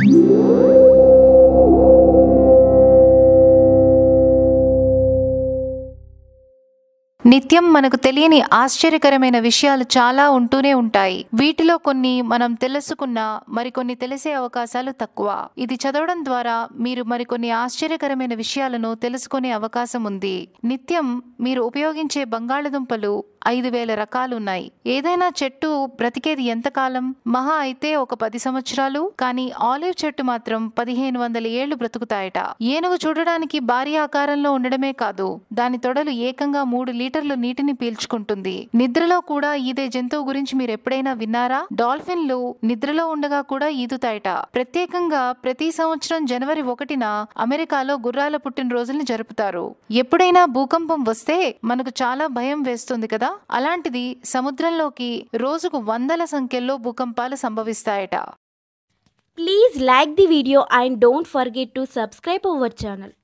నిత్యం మనకు తెలియని ఆశ్చర్యకరమైన విషయాలు చాలా ఉంటూనే ఉంటాయి. వీటిలో కొన్ని మనం తెలుసుకున్నా మరికొన్ని తెలిసే అవకాశాలు తక్కువ. ఇది చదవడం ద్వారా మీరు మరికొన్ని ఆశ్చర్యకరమైన విషయాలను తెలుసుకునే అవకాశం ఉంది. నిత్యం మీరు ఉపయోగించే బంగాళదుంపలు ఐదు వేల రకాలున్నాయి. ఏదైనా చెట్టు బ్రతికేది ఎంతకాలం? మహా అయితే ఒక పది సంవత్సరాలు. కానీ ఆలివ్ చెట్టు మాత్రం పదిహేను వందల ఏళ్ళు బ్రతుకుతాయట. ఏనుగు చూడడానికి భారీ ఆకారంలో ఉండడమే కాదు దాని తొడలు ఏకంగా మూడు లీటర్లు నీటిని పీల్చుకుంటుంది. నిద్రలో కూడా ఈదే జంతువు గురించి మీరు ఎప్పుడైనా విన్నారా? డాల్ఫిన్లు నిద్రలో ఉండగా కూడా ఈదుతాయట. ప్రత్యేకంగా ప్రతి సంవత్సరం జనవరి ఒకటిన అమెరికాలో గుర్రాల పుట్టినరోజుల్ని జరుపుతారు. ఎప్పుడైనా భూకంపం వస్తే మనకు చాలా భయం వేస్తుంది కదా? కదా అలాంటిది సముద్రంలోకి రోజుకు వందల సంఖ్యలో భూకంపాలు సంభవిస్తాయట. Please like the video and don't forget to subscribe our channel